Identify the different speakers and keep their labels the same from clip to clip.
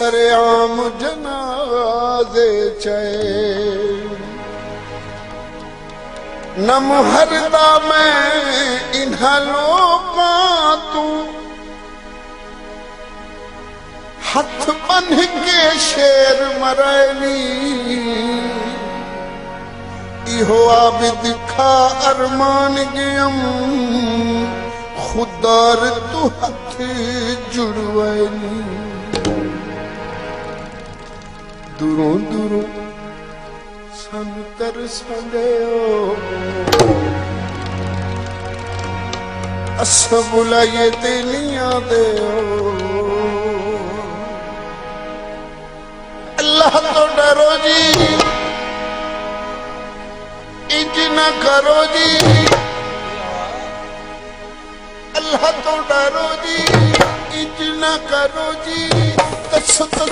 Speaker 1: सरेआम जनाज़े चए जन नमहरदा में इन्हलो मां तूं हथ के शेर मरली इहो आ बिखा अरमान गयम खुदार तू हथ जुड़व ਦੂਰੋਂ ਦੂਰੋਂ ਸਾਨੂੰ ਤਰਸੰਦਿਓ ਅਸਾਂ ਬੁਲਾਈਏ ਤੇ ਨੀਆਂ ਦਿਓ। ਅੱਲਾਹ ਤੋਂ ਡਰੋ ਜੀ। ਇੰਜ ਨਾ ਕਰੋ ਜੀ। ਅੱਲਾਹ ਤੋਂ ਡਰੋ ਜੀ। ਇੰਜ ਨਾ ਕਰੋ ਜੀ। ਦੱਸੋ ਤਾਂ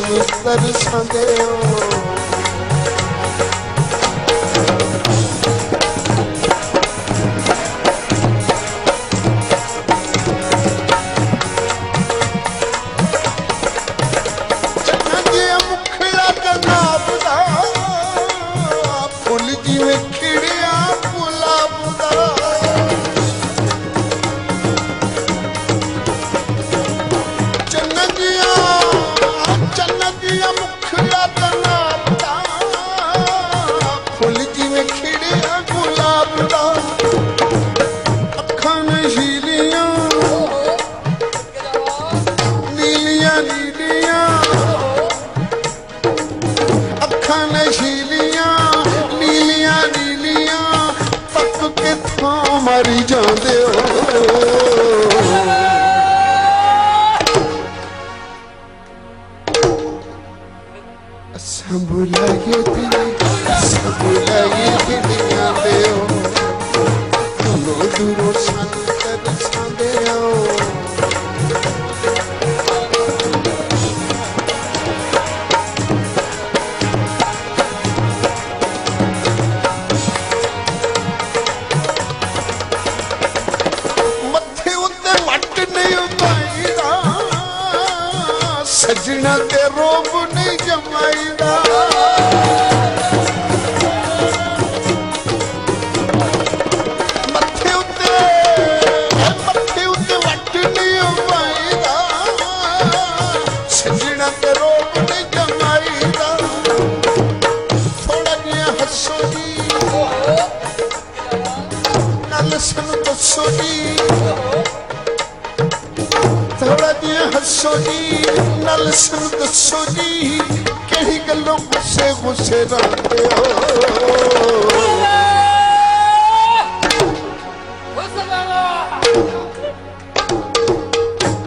Speaker 1: let Cuando ustedes andan ਅੱਖਾਂ ਨਸ਼ੀਲੀਆਂ ਨੀਲੀਆਂ ਨੀਲੀਆਂ ਤੱਕ ਕੇ ਮਰੀ ਜਾਂਦੇ ਹੋ। ਅਸਾਂ ਬੁਲਾਈਏ ਦਿਲ ਅਸਾਂ ਬੁਲਾਈਏ ਦਿਲਾਂ ਦੇ ਹੋ। ਦੂਰੋਂ ਦੂਰੋਂ ਸਾਨੂੰ ਸਜਣਾ ਤੇ ਰੋਬ ਨਹੀਂ ਜਮਾਈਦਾ। ਮੱਥੇ ਉੱਤੇ ਮੱਥੇ ਉੱਤੇ ਨਹੀਂ ਸਜਣਾ ਤੇ ਰੋਬ ਨਹੀਂ ਜਮਾਈਦਾ। ਥੋੜਾ ਜਿਹਾ ਹੱਸੋ ਜੀ। ਨਾਲ ਸਾਨੂੰ ਦੱਸੋ ਜੀ। ਸੋਦੀ ਨਾਲ ਸੁਣ ਦਸੋਦੀ ਕਿਹੜੀ ਗੱਲੋਂ ਗੁੱਸੇ ਗੁੱਸੇ ਰਹਿੰਦੇ ਹੋ।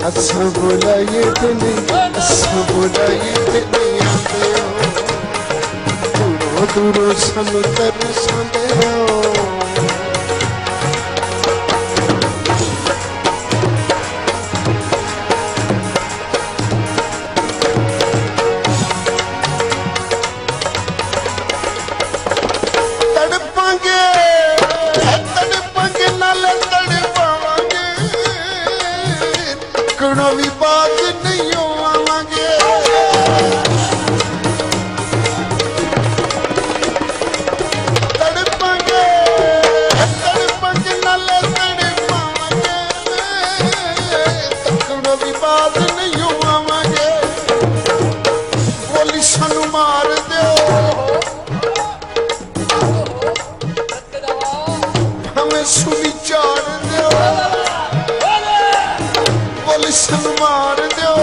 Speaker 1: ਅਸੂ ਬੁਲਾਈ ਤੇ ਨਹੀਂ ਅਸੂ ਬੁਲਾਈ ਤੇ ਨਹੀਂ ਆਉਂਦੇ ਹੋ। ਦੂਰੋਂ ਦੂਰੋਂ ਸਾਨੂੰ ਤਰਸਾਉਂਦੇ নবী পাক ਪੁਲਿਸ ਨੂੰ ਮਾਰ ਦਿਓ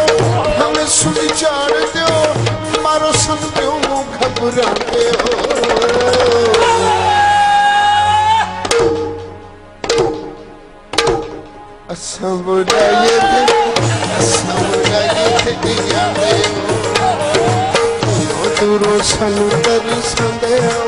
Speaker 1: ਹਮੇ ਸੁਣੀ ਚਾੜ ਦਿਓ, ਮਾਰੋ ਸਾਨੂੰ ਕਿਉਂ ਘਬਰਾਉਂਦੇ ਹੋ। ਅਸਾਂ ਬੁਲਾਈਏ ਤੇ, ਅਸਾਂ ਬੁਲਾਈਏ ਤੇ ਦੀਆਂ ਦੇ ਹੋ ਦੂਰੋਂ ਸਾਨੂੰ ਤਰਸਾਂਦੇ ਹੋ।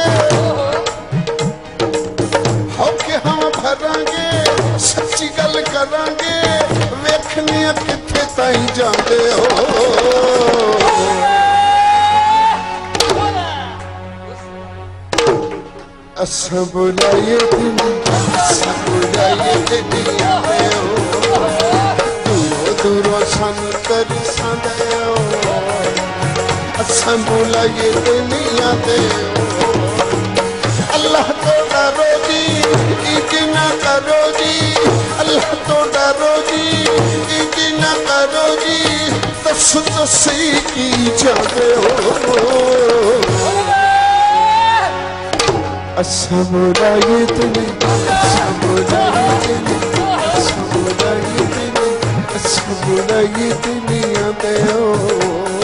Speaker 1: ਤਾਈਂ ਜਾਂਦੇ ਹੋ। ਅਸਾਂ ਬੁਲਾਏ ਦਿਨ ਅਸਾਂ ਬੁਲਾਏ ਦਿਨ ਆਵੇ ਹੋ। ਦੂਰੋਂ ਦੂਰੋਂ ਸਾਨੂੰ ਤਰਸਦੇ ਹੋ ਅਸਾਂ ਬੁਲਾਏ ਦਿਨ ਆਵੇ ਹੋ। ਅੱਲਾਹ ਤੋਂ ਡਰੋ ਜੀ ਇੰਜ ਕਰੋ ਜੀ। توڙ روزي روزي ٿس ٿس ئي اسان جي تائين اسان جي آتي هو